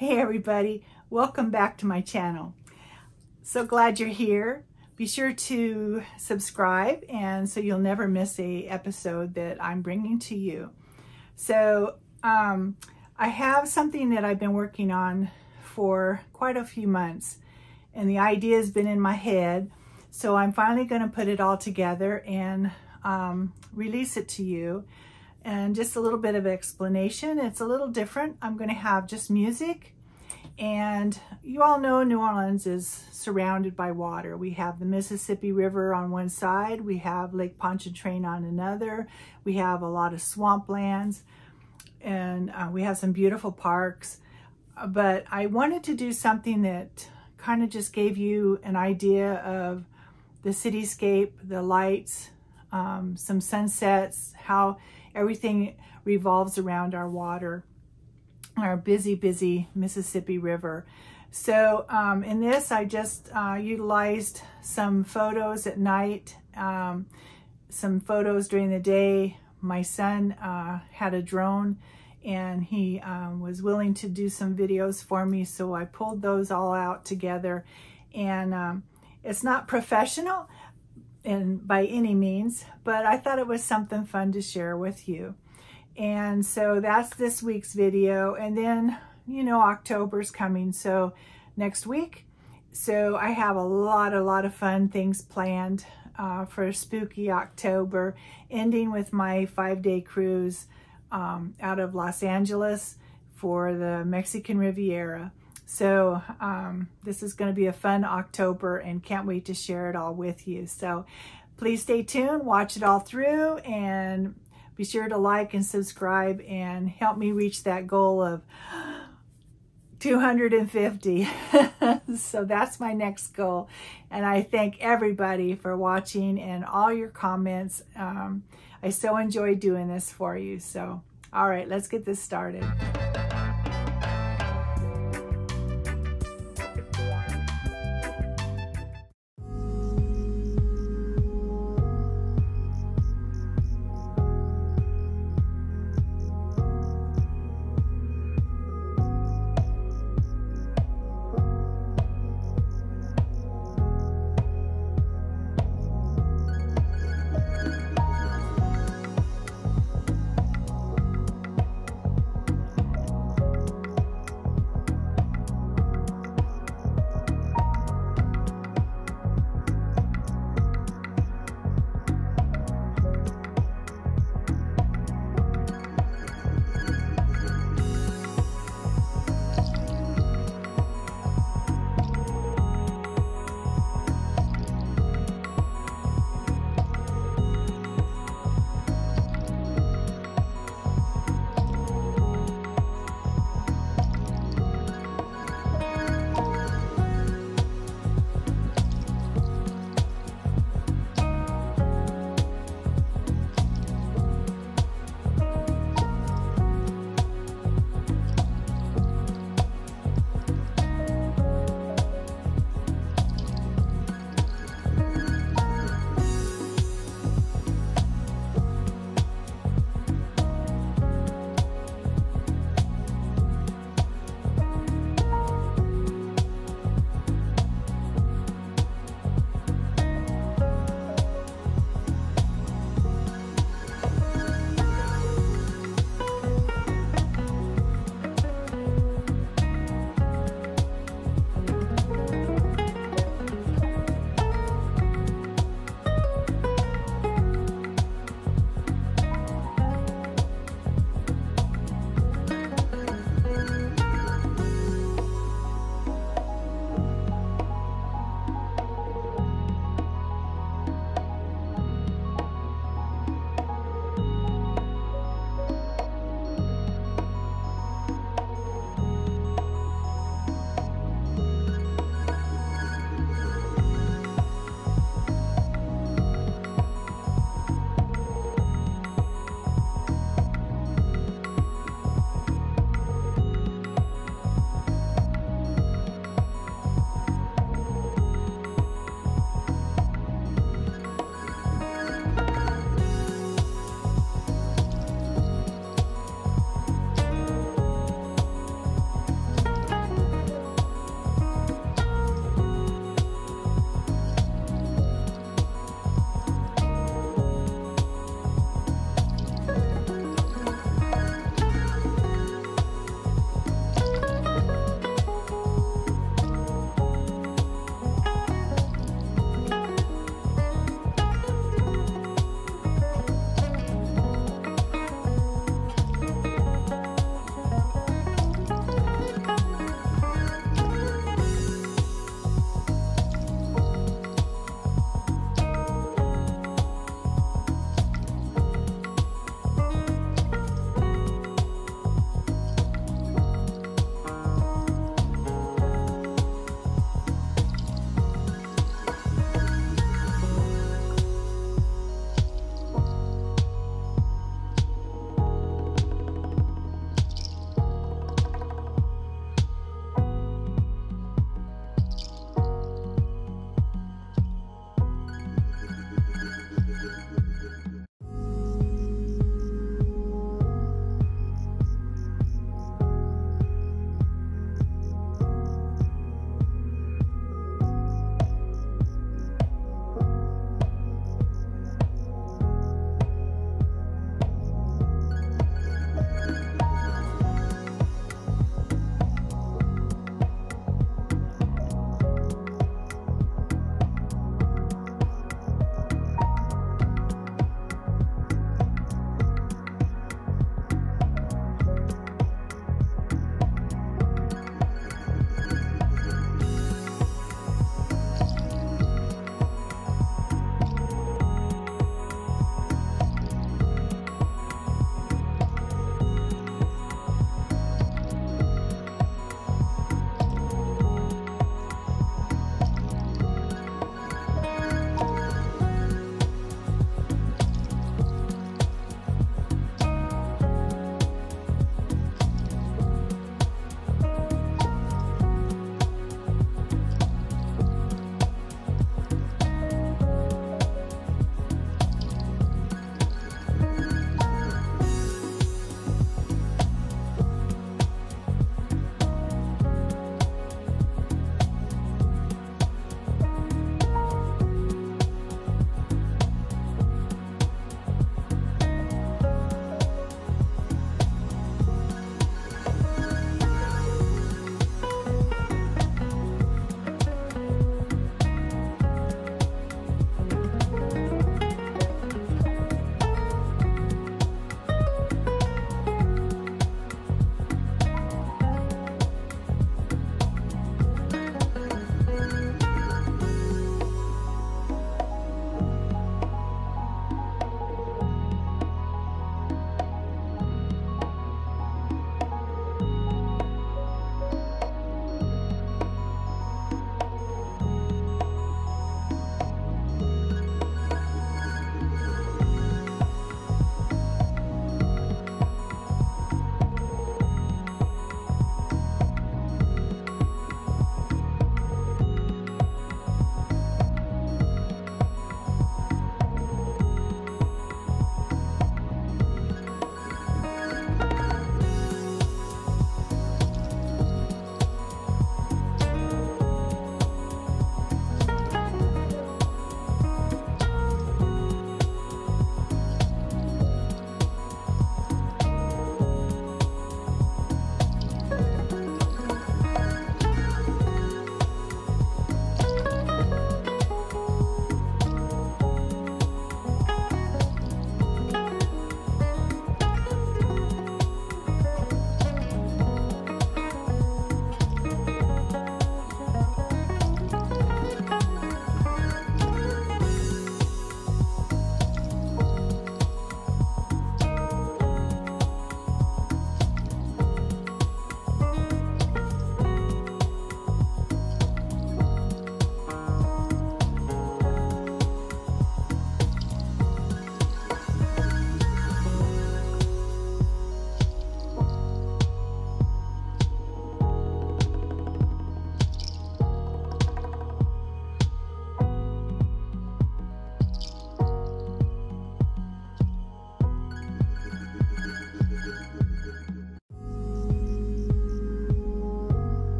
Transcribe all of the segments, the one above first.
Hey everybody, welcome back to my channel. So glad you're here. Be sure to subscribe and so you'll never miss a episode that I'm bringing to you. So um, I have something that I've been working on for quite a few months and the idea has been in my head. So I'm finally going to put it all together and um, release it to you and just a little bit of explanation. It's a little different. I'm going to have just music and you all know New Orleans is surrounded by water. We have the Mississippi River on one side. We have Lake Pontchartrain on another. We have a lot of swamplands and uh, we have some beautiful parks. But I wanted to do something that kind of just gave you an idea of the cityscape, the lights, um, some sunsets, how everything revolves around our water, our busy, busy Mississippi River. So um, in this, I just uh, utilized some photos at night, um, some photos during the day. My son uh, had a drone and he um, was willing to do some videos for me. So I pulled those all out together and um, it's not professional, and by any means, but I thought it was something fun to share with you. And so that's this week's video. And then, you know, October's coming. So next week, so I have a lot, a lot of fun things planned uh, for spooky October, ending with my five-day cruise um, out of Los Angeles for the Mexican Riviera. So um, this is going to be a fun October and can't wait to share it all with you. So please stay tuned, watch it all through, and be sure to like and subscribe and help me reach that goal of 250. so that's my next goal. And I thank everybody for watching and all your comments. Um, I so enjoy doing this for you. So, all right, let's get this started.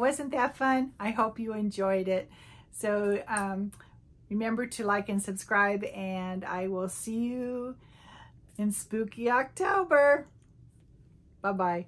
Wasn't that fun? I hope you enjoyed it. So um, remember to like and subscribe, and I will see you in spooky October. Bye bye.